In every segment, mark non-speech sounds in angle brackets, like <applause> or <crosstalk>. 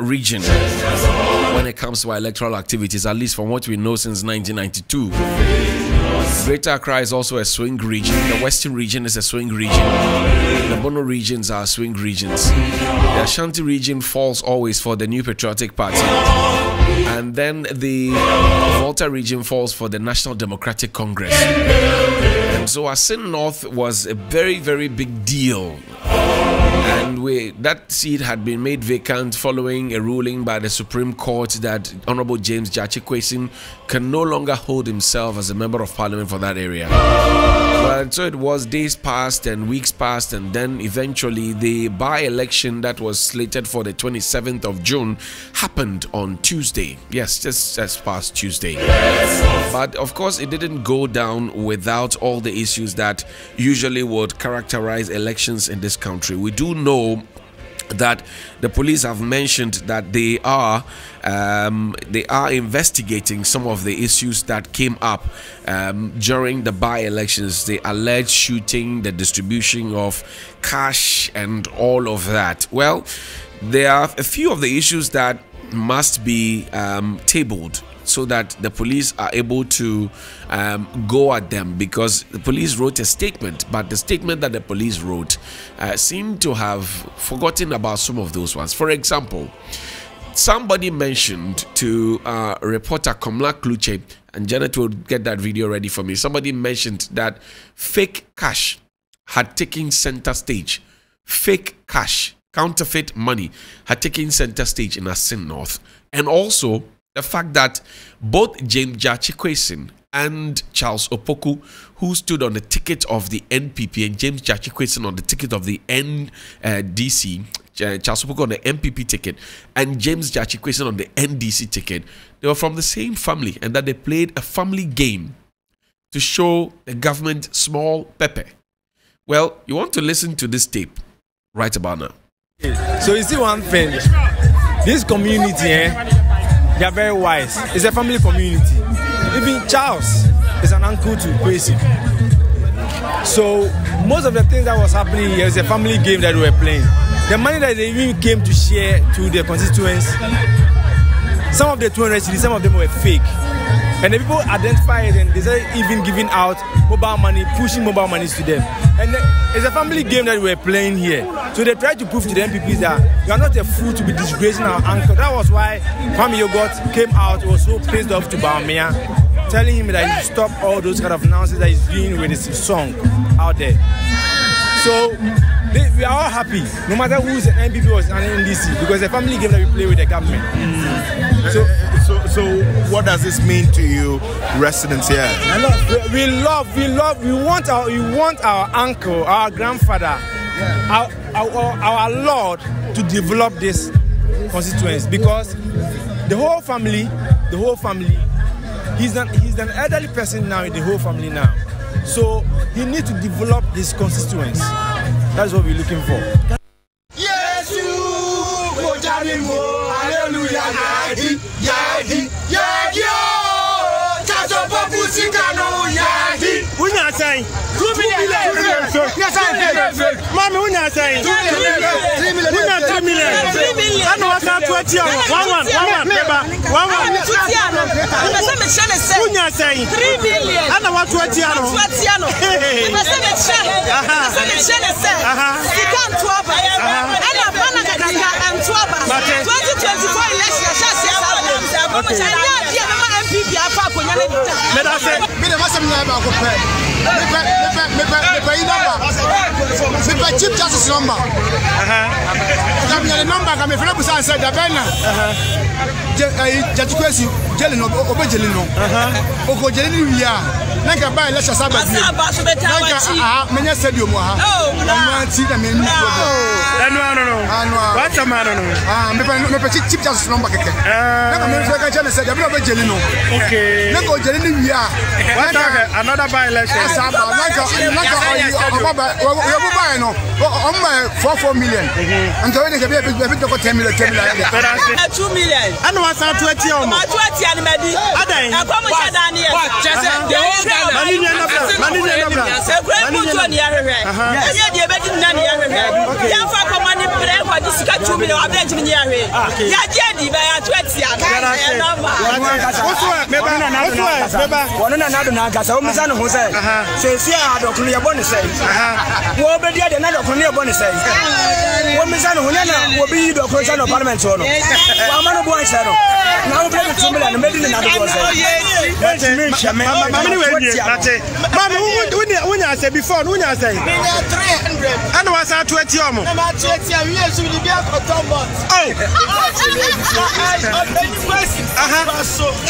region when it comes to our electoral activities, at least from what we know since 1992. Greater Accra is also a swing region. The Western region is a swing region. The Bono regions are swing regions. The Ashanti region falls always for the New Patriotic Party. And then the Volta region falls for the National Democratic Congress. And so Assin North was a very, very big deal and we, that seat had been made vacant following a ruling by the Supreme Court that Honorable James Quayson can no longer hold himself as a member of parliament for that area. So it was days passed and weeks passed, and then eventually the by election that was slated for the 27th of June happened on Tuesday. Yes, just, just past Tuesday. But of course, it didn't go down without all the issues that usually would characterize elections in this country. We do know that the police have mentioned that they are um, they are investigating some of the issues that came up um, during the by-elections the alleged shooting the distribution of cash and all of that well there are a few of the issues that must be um, tabled so that the police are able to um, go at them because the police wrote a statement, but the statement that the police wrote uh, seemed to have forgotten about some of those ones. For example, somebody mentioned to uh, reporter Komla Kluche, and Janet will get that video ready for me. Somebody mentioned that fake cash had taken center stage. Fake cash, counterfeit money, had taken center stage in Assin North. And also, the fact that both James Quayson and Charles Opoku, who stood on the ticket of the NPP, and James Quayson on the ticket of the NDC, uh, Charles Opoku on the NPP ticket, and James Quayson on the NDC ticket, they were from the same family, and that they played a family game to show the government small pepper. Well, you want to listen to this tape right about now. So you see one thing, this community, eh? They are very wise. It's a family community. Even Charles is an uncle to Kwesi. So most of the things that was happening here is a family game that we were playing. The money that they even came to share to the constituents, some of the 200 cities, some of them were fake. And the people identified and they started even giving out mobile money, pushing mobile money to them. And it's a family game that we're playing here. So they tried to prove to the NPPs that you are not a fool to be disgracing our uncle. That was why Kwame Yogot came out, was so pissed off to Bawumia, telling him that he stop all those kind of nonsense that he's doing with his song out there. So they, we are all happy, no matter who's an NPP or an NDC, because a family game that we play with the government. Mm. So, so, so, what does this mean to you, residents here? Love, we love, we love, we want our, we want our uncle, our grandfather, yeah. our, our, our Lord to develop this constituency because the whole family, the whole family, he's an, he's an elderly person now in the whole family now. So he needs to develop this constituency. That's what we're looking for. Yes, I Mommy, unya say, two million, unya three million, three million. I know I can't put you one one, one one, paper, one one. Unya say, three million. I know what to you know. What you know? Pese me che, pese me che ne se. Sika ntuaba. Ana bana kakaka ntuaba. 2024 election sha se sa. Okay. Anya dia mama MPP afa akonya ne dita. Me da se. Me da masem na ba ko pe. Mais pas type, c'est mepɛ yi nɔmba mepɛ chief justice nɔmba nka meyɛ mais nɔmba nka mefrɛ ça ansɛ dabɛn na jatukwesi jeli no obe jeli no oko jeli ni wia na nka ba election saba bi na nka aha menye stadium ha. Na anti na menye ni problem anu anu no. anu wata ma anu no ah me pe me pe chip chance number keke na ka me fe ka chele stadium na obe jeli no okay ko jeli ni wia wata another by election saba na nka na nka oba ba yo bu ba no o ma 44 million. And to we dey be be to ko 10 million 10 million. 2 million. Anu ma san tu eti ọmọ. ma tu eti animadi. adan. ẹkọ mu sẹ dan ni yẹ. kyesẹ de o gana. mani ni ẹnabra mani ni ẹnabra. ekure kuntu ni ahwehwɛ. ɛyɛ deɛ bɛ di nina ni ahwehwɛ. yɛn fa kɔma ni pere kɔ di sika tu mi wa bɛ jimi ni ahwehwɛ. yagye di bɛ yatu eti ano. ɛyɛ nɔmba. wosu ɛ meba wosu ɛ meba. wɔn nana do o misa ne ho sɛ. sèse a yɛ bɔ ne sɛ. wɔn bɛ di yɛ bɔ ne sɛ. wɔn misa ne sɛ nɔ wonya asɛ before no wonya asɛ ɛne wasa to ati ɔ mo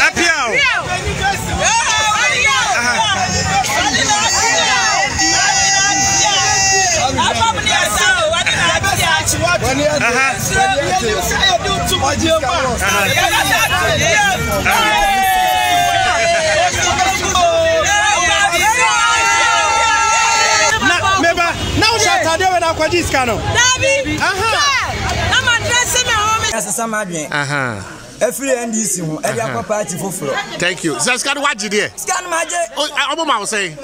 apia o wani ya ce wani ya ce waje ba meba na wo shata de we na kwaji sika no dabi aha na ma dress me home asasa ma dwen aha efiri ndc ho ɛdi akɔ party foforɔ. thank you sɛ sika no wagye deɛ. sika no ma gye. ɔmo ma wo sɛn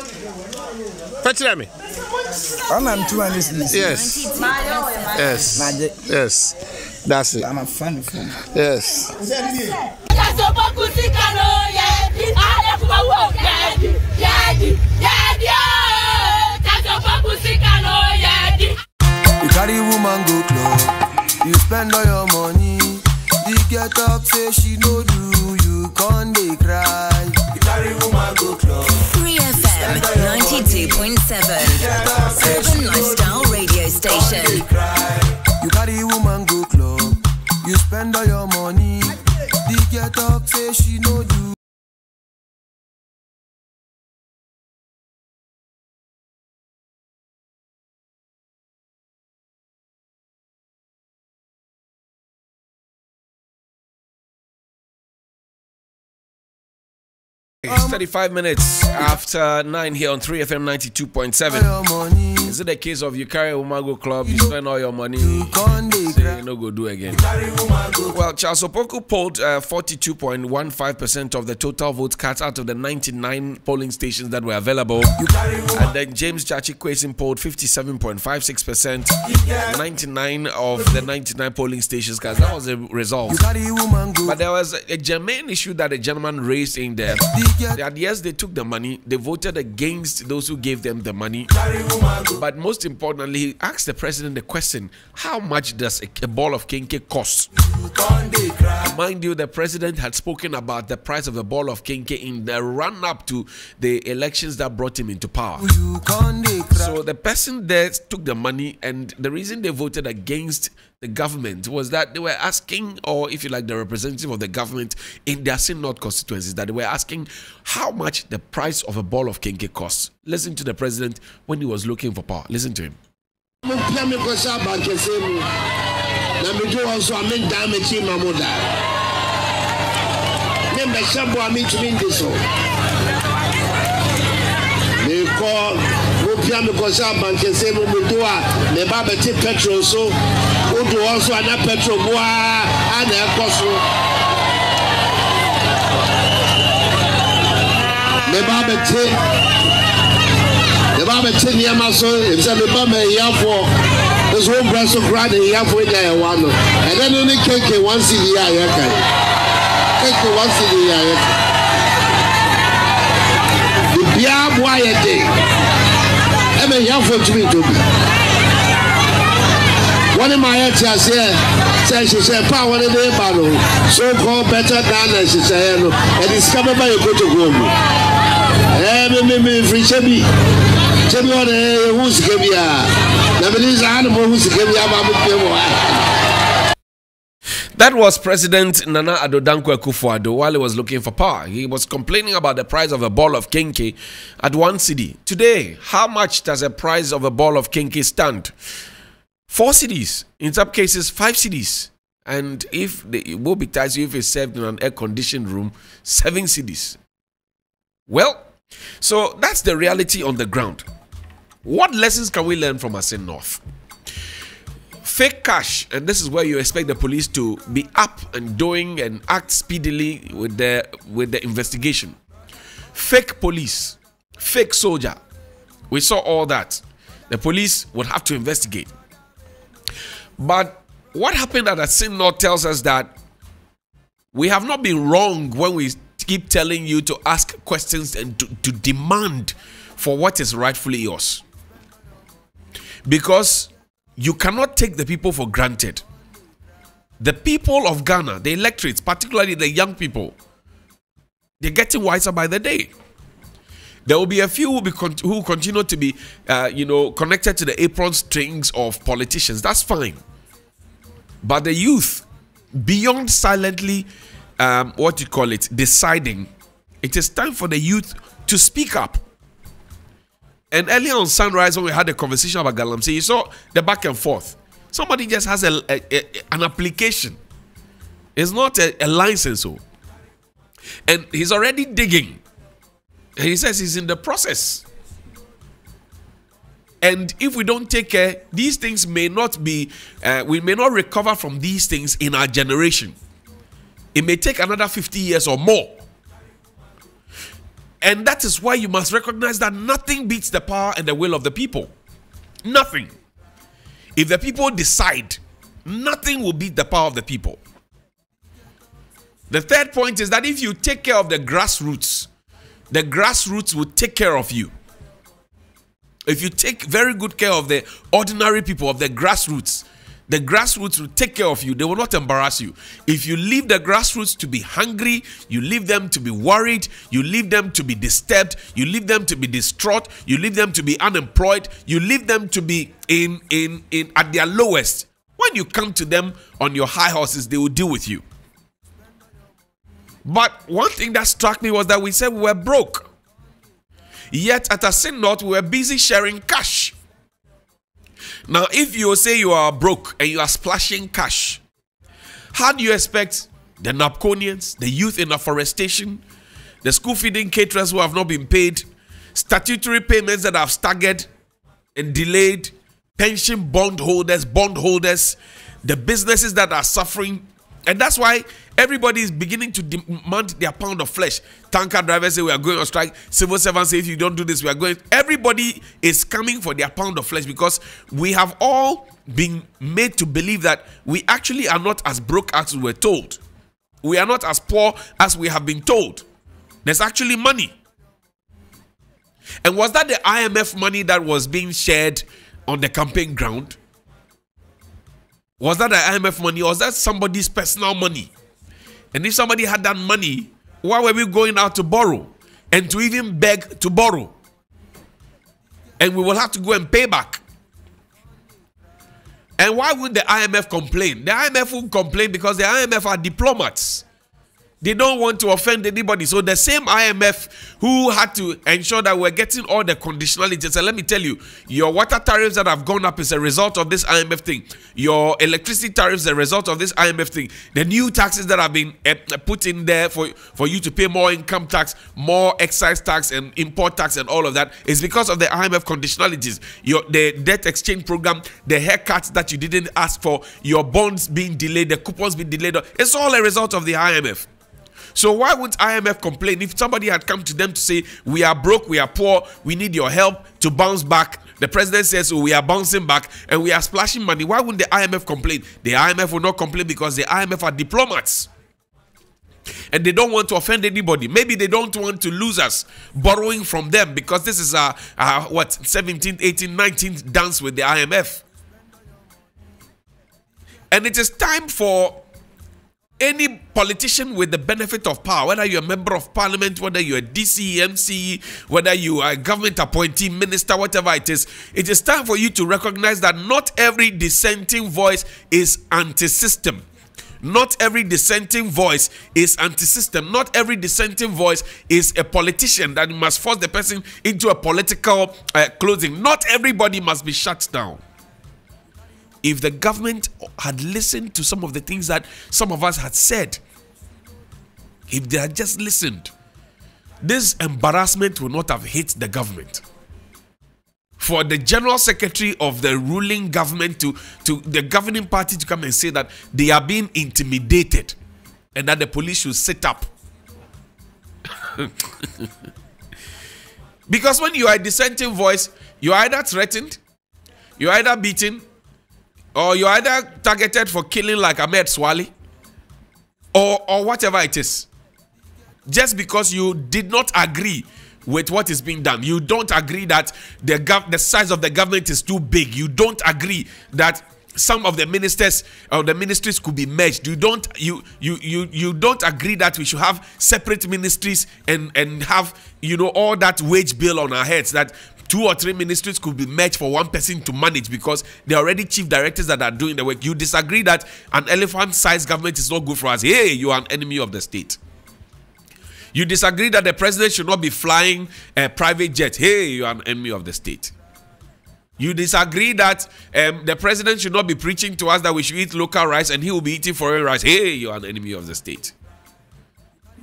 fɛkyerɛ mi. 200 cedis Yes. Yes. Yes. That's it. ama fa no fom Yes. You carry woman go club, you spend all your money. The girl talk say she no do, you dey cry. It's 35 minutes after 9 here on 3FM 92.7. Is it the case of you carry a Umago club, you spend all your money, you no go do again? Woman go Well, Charles Opoku polled uh, 42.15% of the total votes cast out of the 99 polling stations that were available. Woman, And then James Gyakye Quayson polled 57.56%. 99 of the 99 polling stations cast. That was the result. woman go. But there was a, a germane issue that the gentleman raised in there. That yes, they took the money, they voted against those who gave them the money. But most importantly, he asked the president the question how much does a, a ball of kenkey cost? Mind you, the president had spoken about the price of a ball of kenkey in the run up to the elections that brought him into power. You con dey cry. So the person there took the money, and the reason they voted against the government was that they were asking, or if you like, the representative of the government in their synod constituencies, that they were asking how much the price of a ball of kenkey costs. Listen to the president when he was looking for power. Listen to him. na mekɔhyɛ abankɛse mu medo a meba bɛte petro so. Wodo hɔ so a petro boaa ana ɛkɔ so. Meba bɛte meba bɛte nneɛma so ebisɛ meba ma ahiafoɔ nso wo mbura so koraa de ahiafoɔ nya ɛwa no. Ɛdɛ no ne keke wɔn si yie a yɛka keke wɔn si yie a yɛka bibiara boa yɛ de ɛma ehiafoɔ tumi ntɔ bi. Wɔne ma yɛte aseɛ sɛ nhyehyɛ pa a wɔne de ba no so called better ghana nhyehyɛeɛ no ɛde sika bɛba yɛ kotokuo mu ɛɛ mememe mfirihyɛ bi kyɛ bi ɔne yɛhu sika bi a na mede saa ne mohu sika bi ama mepie mu That was President Nana Addo Dankwa Akufo-Addo while he was looking for power. He was complaining about the price of a ball of kenkey at one cedi. Today, how much does a price of a ball of kenkey stand? Four cedis. In some cases, five cedis. And if the, it will be tight if it's served in an air-conditioned room, seven cedis. Well, so that's the reality on the ground. What lessons can we learn from Assin North? Fake cash and this is where you expect the police to be up and doing and act speedily with the with the investigation fake police fake soldier. We saw all that. The police would have to investigate. But what happened at the Synod tells us that we have not been wrong when we keep telling you to ask questions and to, to demand for what is rightfully yours. Because you cannot take the people for granted. The people of Ghana, the electorates, particularly the young people, they're getting wiser by the day. There will be a few who, con- who continue to be, uh, you know, connected to the apron strings of politicians. That's fine. But the youth, beyond silently, um, what you call it, deciding, it is time for the youth to speak up. And earlier on Sunrise, when we had a conversation about Galamsey, you saw the back and forth. Somebody just has a, a, a an application. It's not a, a license, so. And he's already digging. And he says he's in the process. And if we don't take care, these things may not be, uh, we may not recover from these things in our generation. It may take another 50 years or more. And that is why you must recognize that nothing beats the power and the will of the people. Nothing. If the people decide, nothing will beat the power of the people. The third point is that if you take care of the grassroots, the grassroots will take care of you. If you take very good care of the ordinary people, of the grassroots, the grassroots will take care of you. They will not embarrass you. If you leave the grassroots to be hungry, you leave them to be worried, you leave them to be disturbed, you leave them to be distraught, you leave them to be unemployed, you leave them to be in in in at their lowest. When you come to them on your high horses, they will deal with you. But one thing that struck me was that we said we were broke. Yet at a synod, we were busy sharing cash. Now, if you say you are broke and you are splashing cash, how do you expect the Napconians, the youth in afforestation, the school feeding caterers who have not been paid, statutory payments that have staggered and delayed, pension bondholders, bondholders, the businesses that are suffering, and that's why everybody is beginning to demand their pound of flesh. Tanker drivers say we are going on strike. Civil servants say if you don't do this, we are going. Everybody is coming for their pound of flesh because we have all been made to believe that we actually are not as broke as we were told. We are not as poor as we have been told. There's actually money. And was that the IMF money that was being shared on the campaign ground? Was that the IMF money or was that somebody's personal money? And if somebody had that money, why were we going out to borrow and to even beg to borrow? And we will have to go and pay back. And why would the IMF complain? The IMF won't complain because the IMF are diplomats. They don't want to offend anybody. So the same IMF who had to ensure that we're getting all the conditionalities. And let me tell you, your water tariffs that have gone up is a result of this IMF thing. Your electricity tariffs a result of this IMF thing. The new taxes that have been uh, put in there for, for you to pay more income tax, more excise tax and import tax and all of that is because of the IMF conditionalities. Your the debt exchange program, the haircuts that you didn't ask for, your bonds being delayed, the coupons being delayed. It's all a result of the IMF. So why would IMF complain if somebody had come to them to say we are broke, we are poor, we need your help to bounce back? The president says oh, we are bouncing back and we are splashing money. Why wouldn't the IMF complain? The IMF will not complain because the IMF are diplomats. And they don't want to offend anybody. Maybe they don't want to lose us borrowing from them because this is a, a what 17th, 18th, 19th dance with the IMF. And it is time for any politician with the benefit of power, whether you're a member of parliament, whether you're a DC, MC, whether you are a government appointee, minister, whatever it is, it is time for you to recognize that not every dissenting voice is anti system. Not every dissenting voice is anti system. Not every dissenting voice is a politician that must force the person into a political uh, clothing. Not everybody must be shut down if the government had listened to some of the things that some of us had said, if they had just listened, this embarrassment would not have hit the government. For the general secretary of the ruling government to, to the governing party to come and say that they are being intimidated and that the police should sit up. <laughs> Because when you are a dissenting voice, you're either threatened, you're either beaten, or you're either targeted for killing like Ahmed Suale, or, or whatever it is. Just because you did not agree with what is being done. You don't agree that the gov- the size of the government is too big. You don't agree that some of the ministers or the ministries could be merged. You don't you you you you don't agree that we should have separate ministries and and have you know all that wage bill on our heads that two or three ministries could be merged for one person to manage because they're already chief directors that are doing the work. You disagree that an elephant-sized government is not good for us. Hey, you are an enemy of the state. You disagree that the president should not be flying a private jet. Hey, you are an enemy of the state. You disagree that um, the president should not be preaching to us that we should eat local rice and he will be eating foreign rice. Hey, you are an enemy of the state.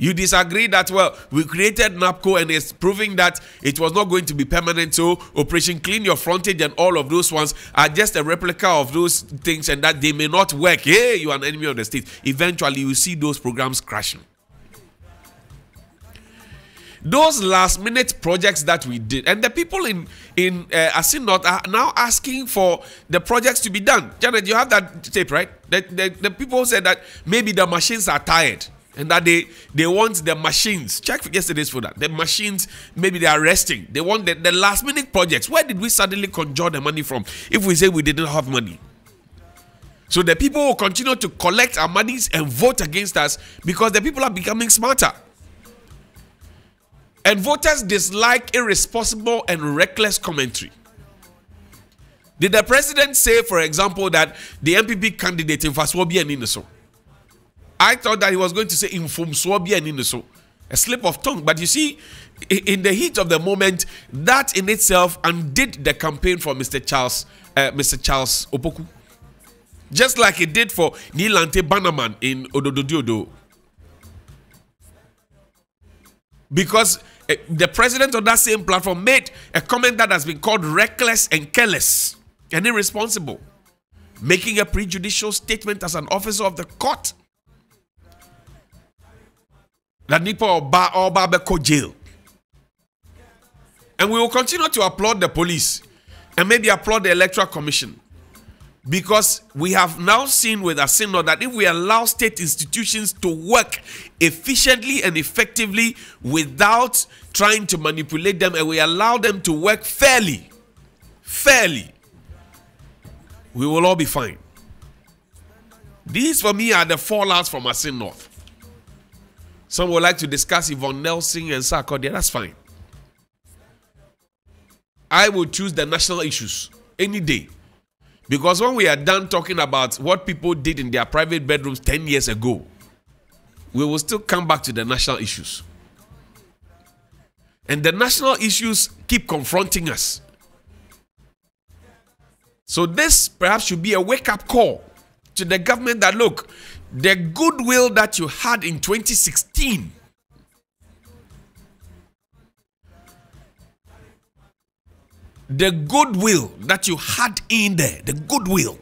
You disagree that, well, we created NABCO and it's proving that it was not going to be permanent. So, Operation Clean Your Frontage and all of those ones are just a replica of those things and that they may not work. Hey, you are an enemy of the state. Eventually, you see those programs crashing. Those last minute projects that we did, and the people in in uh, Assin North are now asking for the projects to be done. Janet, you have that tape, right? The, the, the people said that maybe the machines are tired and that they they want the machines. Check yesterday's for that the machines maybe they are resting. They want the, the last minute projects. Where did we suddenly conjure the money from? If we say we didn't have money. So the people will continue to collect our monies and vote against us because the people are becoming smarter. And voters dislike irresponsible and reckless commentary. Did the president say for example that the npp candidate in Faswobi and Iniso I thought that he was going to say inform swabia and so a slip of tongue. But you see, in the heat of the moment, that in itself undid the campaign for Mr. Charles, uh, Mr. Charles Opoku. Just like it did for Nii Lante Bannerman in Odododiodio. Because uh, the president on that same platform made a comment that has been called reckless and careless and irresponsible, making a prejudicial statement as an officer of the court that nipa ọba ọba bɛkɔ jail and we will continue to applaud the police and maybe applaud the electoral commission because we have now seen with Assin North that if we allow state institutions to work efficiently and effectively without trying to manipulate them and we allow them to work fairly, fairly, we will all be fine. These for me are the fallouts from Assin North. Some would like to discuss Yvonne Nelson and Sarkodie. That's fine. I would choose the national issues any day. Because when we are done talking about what people did in their private bedrooms 10 years ago, we will still come back to the national issues. And the national issues keep confronting us. So, this perhaps should be a wake up call to the government that look, the goodwill that you had in 2016 the goodwill that you had in there the goodwill.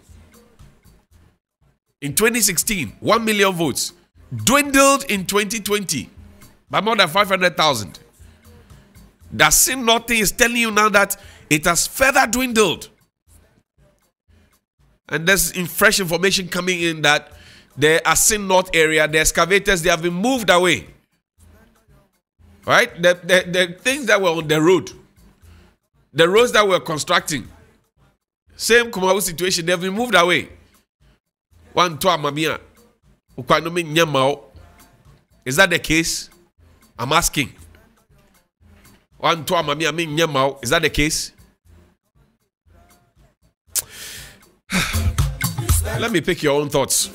In 2016 1 million votes. Dwindled in 2020 by more than 500,000 that same nothing is telling you now that it has further dwindled. And there's fresh information coming in that the Asin North area, the excavators, they have been moved away. Right? The, the, the things that were on the road, the roads that were constructing, same Kumawu situation, they have been moved away. One to Amamia. Is that the case? I'm asking. One to Amamia, is that the case? <sighs> Let me pick your own thoughts.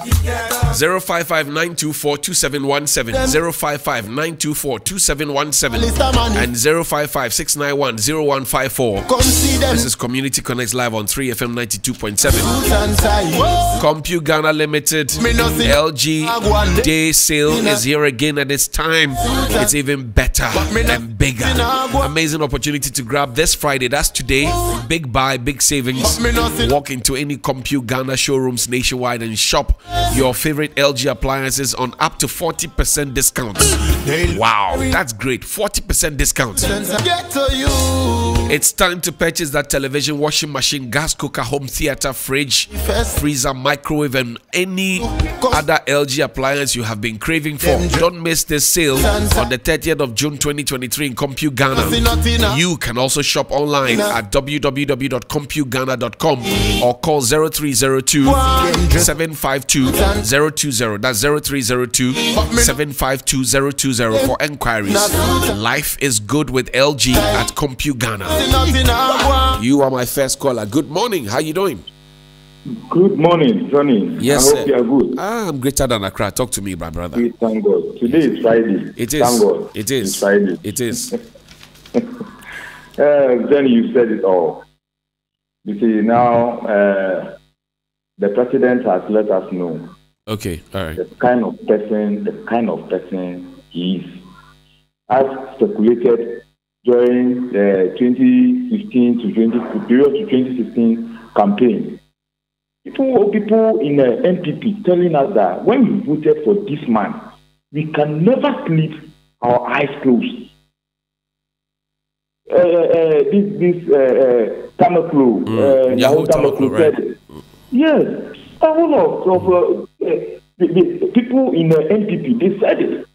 055 924 2717 055 924 2717 and 055 691 0154. This is Community Connects live on 3FM 92.7. Compute Ghana Limited LG Day Sale is here again, and this time. It's even better and bigger. Amazing opportunity to grab this Friday. That's today. Big buy, big savings. Walk into any Compute Ghana showrooms nationwide and shop your favorite LG appliances on up to 40% discount. Wow, that's great. 40% discount. It's time to purchase that television, washing machine, gas cooker, home theater, fridge, freezer, microwave, and any other LG appliance you have been craving for. Don't miss this sale on the 30th of June 2023 in Compute Ghana. You can also shop online at www.computeghana.com or call 0302 752 020. That's 0302 752 020 for enquiries. Life is good with LG at Compute Ghana. You are my first caller. Good morning. How you doing? Good morning, Johnny. Yes, I hope sir. you are good. Ah, I'm greater than Accra. Talk to me, my brother. We thank God. Today is Friday. It is. Thank God. It is. It's Friday. It is. <laughs> Uh, Johnny, you said it all. You see, now uh, the president has let us know Okay. All right. the kind of person, the kind of person he is. As speculated during the 2015 to 20 period to 2016 campaign, people, people in the NPP telling us that when we voted for this man, we can never sleep our eyes closed. Uh, uh, this this uh, uh, Tamaklo, uh, Yahoo Yahoo Tamaklo, right. said it. Yes, a whole of uh, uh, the, the people in the NPP, they said it.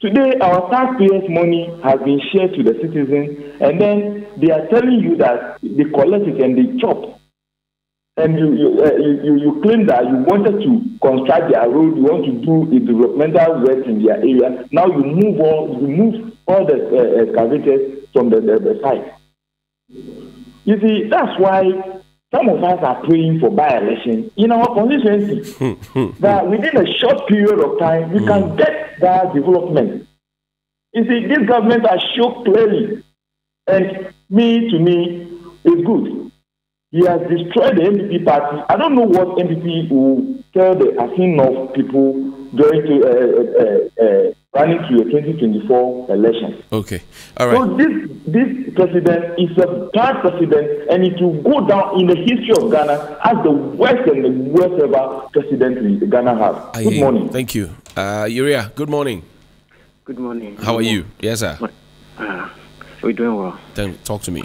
Today, our taxpayers' money has been shared to the citizens, and then they are telling you that they collect it and they chop. And you you, uh, you, you you claim that you wanted to construct their road, you want to do a developmental work in their area. Now you move all you move all the uh, excavators from the, the, the site. You see, that's why some of us are praying for by-election in our constituency. <laughs> that within a short period of time, we can get that development. You see, this government has shown clearly, and me to me is good. He has destroyed the NPP party. I don't know what NPP will tell the Assin North people going to uh, uh, uh, running to the 2024 elections. Okay. All right. So this this president is a bad president, and it will go down in the history of Ghana as the worst and the worst ever president we- Ghana has. I Good hear morning. Thank you. Uh, Uriah, good morning. Good morning. How are you? Yes, sir. Uh, we're doing well. Then talk to me.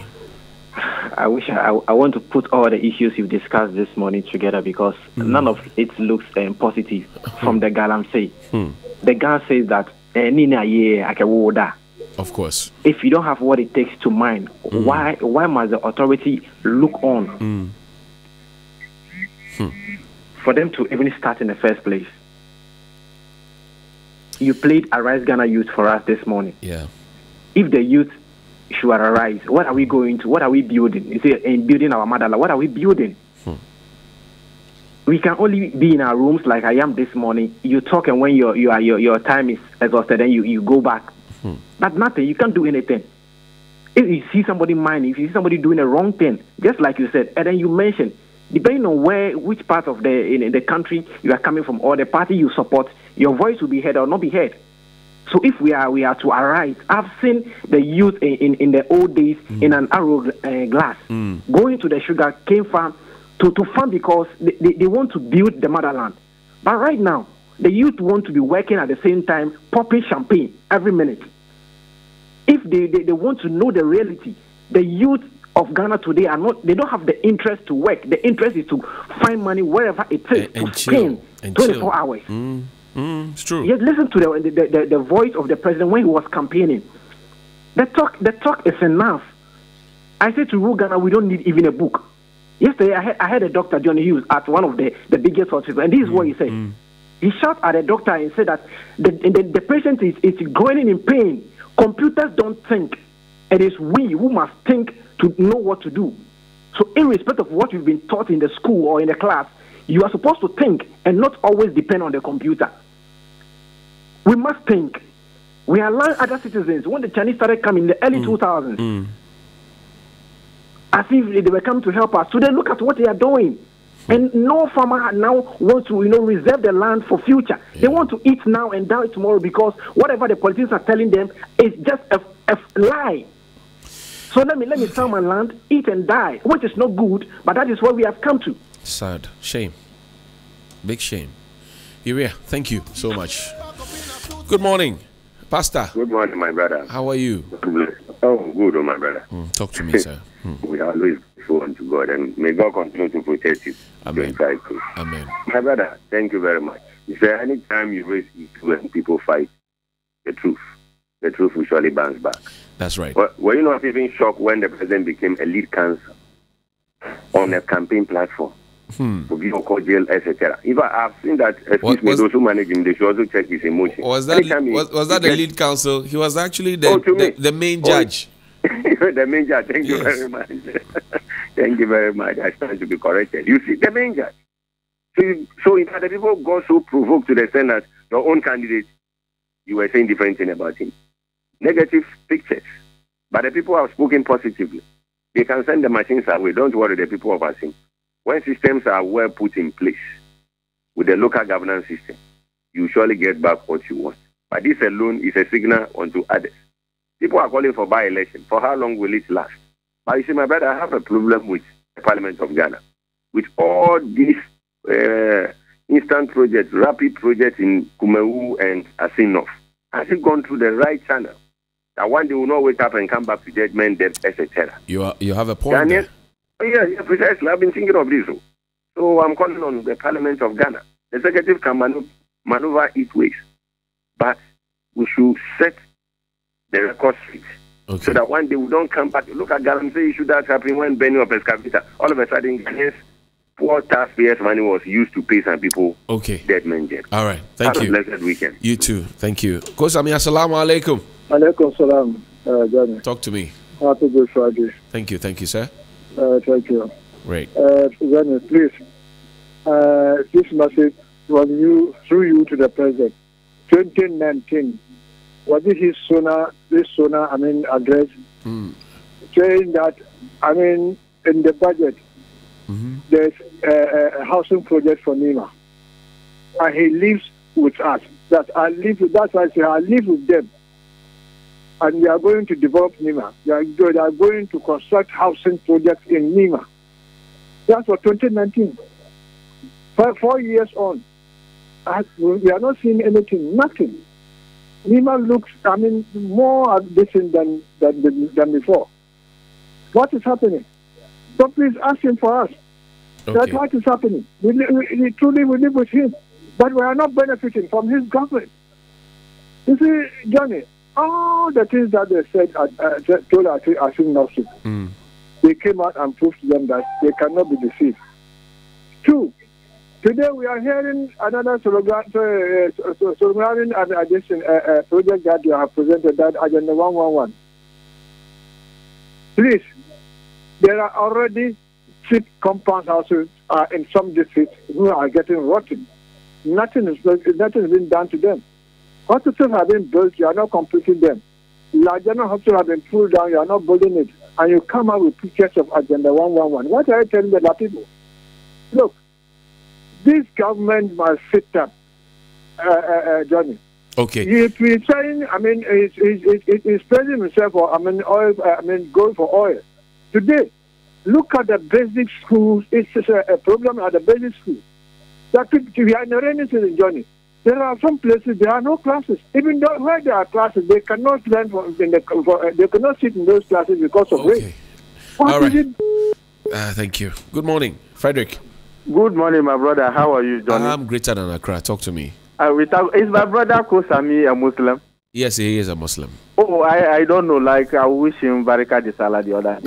I wish I, I want to put all the issues you've discussed this morning together because none of it looks um, positive from the Galamsey. Hmm. The Ghana says that eh, Nina ye akewoda. Of course. if you don't have what it takes to mine, why why must the authority look on Mm. for them to even start in the first place? You played Arise Ghana Youth for us this morning. Yeah. If the youth should arise, what are we going to? What are we building? You see, in building our motherland? What are we building? Hmm. We can only be in our rooms like I am this morning. You talk, and when your your your, your time is exhausted, then you, you go back. Hmm. But nothing. You can't do anything. If you see somebody mining, if you see somebody doing a wrong thing, just like you said, and then you mentioned, depending on where, which part of the in, in the country you are coming from, or the party you support, your voice will be heard or not be heard. So if we are we are to arise, I've seen the youth in, in, in the old days in an arrow uh, glass going to the sugar cane farm to, to farm because they, they, they want to build the motherland. But right now, the youth want to be working at the same time, popping champagne every minute. If they, they, they want to know the reality, the youth of Ghana today are not, they don't have the interest to work. The interest is to find money wherever it takes And to chill. spend And 24 chill. hours. Mm. Mm. It's true. Yes, listen to the, the, the, the voice of the president when he was campaigning. The talk, the talk is enough. I said to rule Ghana, we don't need even a book. Yesterday, I had, I had a doctor, John Hughes, at one of the, the biggest hospitals, and this is what he said. He shouted at the doctor and said that the, the, the patient is, is groaning in pain. Computers don't think. It is we who must think to know what to do. So, irrespective of what you've been taught in the school or in the class, you are supposed to think and not always depend on the computer. We must think. We allowed other citizens when the Chinese started coming in the early mm. 2000s, mm. as if they were coming to help us. Today, look at what they are doing. Mm. And no farmer now wants to, you know, reserve the land for future. They want to eat now and die tomorrow because whatever the politicians are telling them is just a a lie. So let me let me sell my land, eat and die, which is not good, but that is what we have come to. Sad. Shame. Big shame. Uriah, thank you so much. Good morning, Pastor. Good morning, my brother. How are you? Oh, good, oh, my brother. Mm, talk to me, sir. Mm. <laughs> We are always grateful to God, and may God continue to protect you. Amen. Amen. My brother, thank you very much. You say anytime you raise issue and people fight the truth, the truth will surely bounce back. That's right. Were, were you not even shocked when the president became a lead counsel on a campaign platform? Hmm. To called jail, etc. If I have seen that, excuse What me, was- those who manage him, they should also check his emotion. Was that Anytime was, was that he the lead counsel? He was actually the Oh, the, the main Oh, judge. <laughs> the main judge. Thank you very much. <laughs> Thank you very much. I stand to be corrected. You see, the main judge. So, you- so in fact, the people got so provoked to the extent that your own candidate, you were saying different thing about him. Negative pictures. But the people have spoken positively. They can send the machines away. Don't worry, the people of Asim. When systems are well put in place with the local governance system, you surely get back what you want. But this alone is a signal unto others. People are calling for by-election. For how long will it last? But you see, my brother, I have a problem with the Parliament of Ghana. With all these uh, instant projects, rapid projects in Kumawu and Assin North, has it gone through the right channel? That one day will not wake up and come back to judgment, death, etc. You are, you have a point. Ghanaian, there. oh, yeah, yeah, precisely. I've been thinking of this. oh. So I'm calling on the Parliament of Ghana. The executive can manu- maneuver its ways, but we should set the record straight. So that one day we don't come back. Look at Ghana, say issue that happened when Benny of Excavator, all of a sudden, Ghanaians, poor taxpayers' money was used to pay some people Okay. dead men jail. All right. Thank Have you. a blessed weekend. You too. Thank you. Kosami, assalamu alaikum. Alaikum salam, uh, Talk to me. Happy Good Friday. Thank you. Thank you, sir. Uh, thank you. Great. Uh, Johnny, please, uh, this message from you, through you to the president. 2019, was it his sooner, this sooner, I mean, address, saying that, I mean, in the budget, there's a, a housing project for Nima. And he lives with us. That I live with, that's why I say I live with them. And we are going to develop Nima. We are, they are going to construct housing projects in Nima. That's for 2019. Five, four years on, we are not seeing anything, nothing. Nima looks, I mean, more ambition than, than, than before. What is happening? So please ask him for us. That's what is happening. We, we, we truly we live with him, but we are not benefiting from his government. You see, Johnny, all the things that they said, uh, uh, told I nothing. Mm. They came out and proved to them that they cannot be deceived. Two, today we are hearing another slogan, uh, so- slogan and addition uh, uh, project that you have presented, that Agenda 111. Please, there are already cheap compound houses uh, in some districts who are getting rotten. Nothing is nothing is being done to them. Hospitals have been built, you are not completing them. Larger hospitals have been pulled down, you are not building it. And you come out with pictures of Agenda 111. What are you telling the people? Look, this government must sit up, uh, uh, uh, Johnny. Okay. He, he's saying, I mean, he's, he's, he's, he's praising himself for, I mean, oil, uh, I mean, going for oil. Today, look at the basic schools. It's a, a problem at the basic schools. That could, we are in the rainy season, Johnny. There are some places there are no classes. Even though where there are classes, they cannot learn for, in the, for, uh, they cannot sit in those classes because of rain. What All is right. it? Uh, thank you. Good morning, Frederick. Good morning, my brother. How are you, Johnny? I'm greater than Accra. Talk to me. Uh, we talk, is my brother Kosami a Muslim? Yes, he is a Muslim. Oh, I, I don't know. Like, I wish him Barika de Salah the other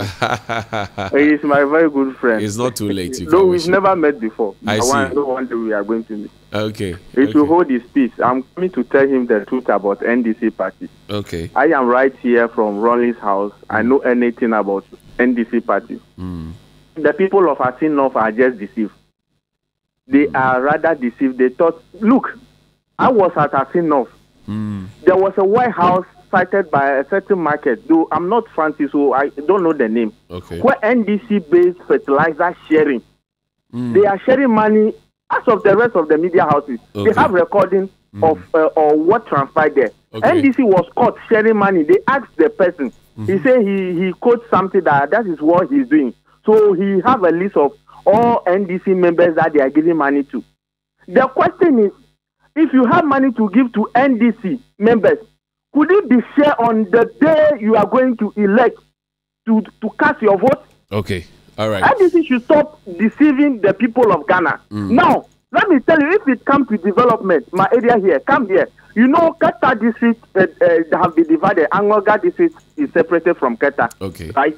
day. <laughs> He's my very good friend. It's not too late. You Though we've wish him. never met before. I want- see. I know one day we are going to meet. Okay. If you hold his peace, I'm coming to tell him the truth about NDC party. Okay. I am right here from Ronley's house. I know anything about NDC party. Mm. The people of Assin North are just deceived. They are rather deceived. They thought, look, I was at Assin North. Mm. There was a warehouse cited by a certain market, though I'm not fancy, so I don't know the name. Okay. Where NDC based fertilizer sharing. Mm. They are sharing money as of the rest of the media houses. They have recording of uh, or what transpired there. Okay. NDC was caught sharing money. They asked the person. He said he he quotes something that that is what he's doing. So he have a list of all NDC members that they are giving money to. The question is, if you have money to give to NDC members, could it be shared on the day you are going to elect to to cast your vote? Okay. All right. NDC should stop deceiving the people of Ghana. Mm. Now, let me tell you, if it comes to development, my area here, come here. You know, Keta district uh, uh, have been divided. Anloga district is separated from Keta. Okay. Right?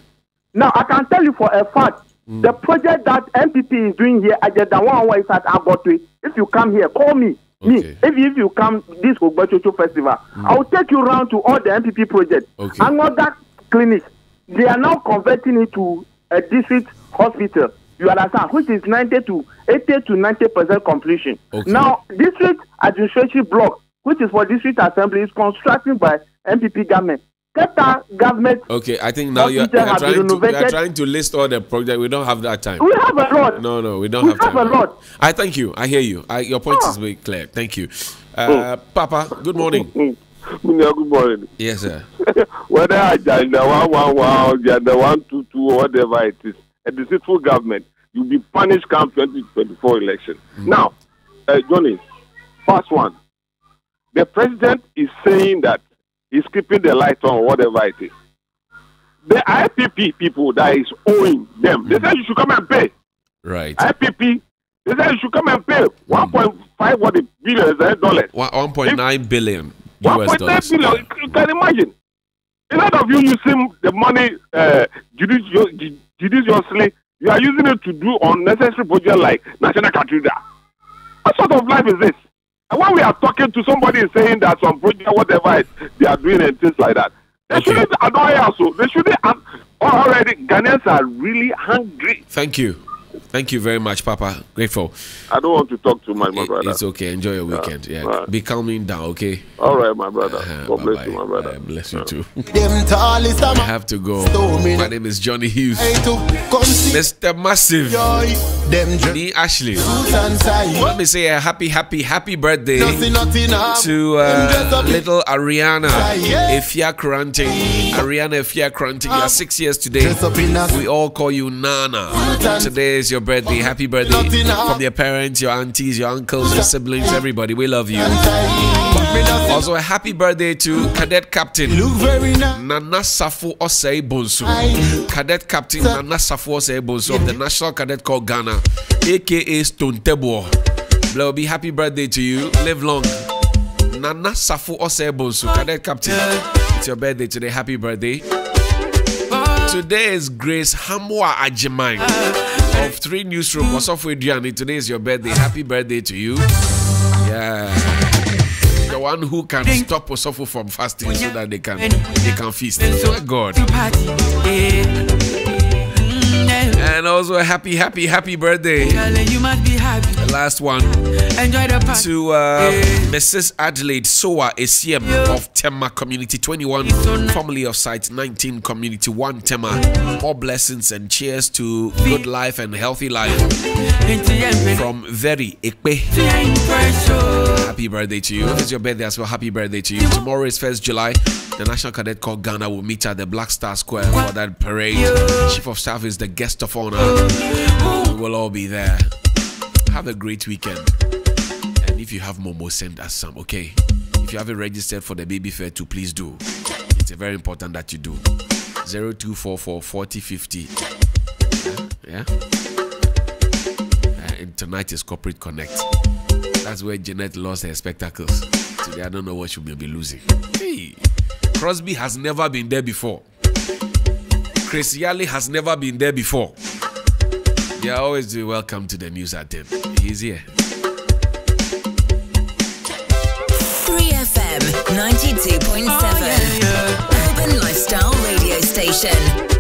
Now, I can tell you for a fact, the project that NPP is doing here, Ajeda one is at Abotwe. If you come here, call me. Me, if, if you come this Hogbetsotso festival, mm. I will take you around to all the NPP projects. Okay. Anloga clinic, they are now converting it to a district hospital. You understand? Which is 90 to 80 to 90 percent completion. Okay. Now, district administrative block, which is for district assembly, is constructed by NPP government. Keta government, Okay, I think now you're, you're trying to you're trying to list all the projects. We don't have that time. we have a lot. No, no, we don't We have have time. a lot. I thank you. I hear you. I, your point is very clear. Thank you. Uh, Papa, good morning. Good morning. Yes, sir. <laughs> Whether agenda one one one or agenda one two two or whatever it is, a deceitful government, you'll be punished come 2024 election. Now, uh, Johnny, first one, the president is saying that he's keeping the light on, whatever it is. The IPP people that is owing them, they say you should come and pay. Right. IPP, they say you should come and pay 1.5 what the billion uh, dollars. One- 1.9 billion US 1.9 dollars. billion. You can imagine. Instead of you using the money uh, judici- judiciously, you are using it to do unnecessary projects like National Cathedral. What sort of life is this? And when we are talking to somebody saying that some project, whatever it, they are doing and things like that, they shouldn't annoy us. So they shouldn't. Um, already, Ghanaians are really hungry. Thank you. Thank you very much, Papa. Grateful. I don't want to talk too much, my It- brother. It's okay. Enjoy your weekend. Yeah. Alright. Be calming down, okay? All right, my brother. Uh-huh. God bless you, my brother. Bless you too. <laughs> I have to go. My name is Johnny Hughes. Mr. Massive. Me, Ashley. Let me say a happy, happy, happy birthday Nothing, nothing up. to uh, little Ariana Yeah. Efia Krante. Ariana Efia Krante, you are six years today. Dress up in a- We all call you Nana. Today is your birthday. Happy birthday from your parents, your aunties, your uncles, your siblings, everybody. We love you. Also, a happy birthday to Cadet Captain. Nana Safo Osei Bonsu. Cadet Captain Nana Safo Osei Bonsu of the National Cadet Corps Ghana, aka Stone Tebo. Bloby, happy birthday to you. Live long. Nana Safo Osei Bonsu, Cadet Captain. It's your birthday today. Happy birthday. Today is Grace Hamwa Ajimai of Three Newsroom. Wasofo Ediani. Today is your birthday. Happy birthday to you. Yeah. The one who can stop Wasofo from fasting so that they can they can feast. My God. And also a happy, happy, happy birthday. You must be happy. The last one Enjoy the party. to uh, Mrs. Adelaide Soa ACM of Tema Community 21, formerly of Site 19 Community 1 Tema. More blessings and cheers to good life and healthy life from Very Ekpe. Happy birthday to you. If it's your birthday as well, happy birthday to you. Tomorrow is 1st July. The National Cadet Corps Ghana will meet at the Black Star Square for that parade. Chief of Staff is the guest of honor. We will all be there. Have a great weekend. And if you have Momo, send us some, okay? If you haven't registered for the baby fair too, please do. It's very important that you do. 0244 4050. Yeah? And tonight is Corporate Connect. That's where Jeanette lost her spectacles. Today, I don't know what she will be losing. Hey, Crosby has never been there before. Chris Yali has never been there before. You are always welcome to the news at 10. He's here. 3FM 92.7. Urban Lifestyle Radio Station.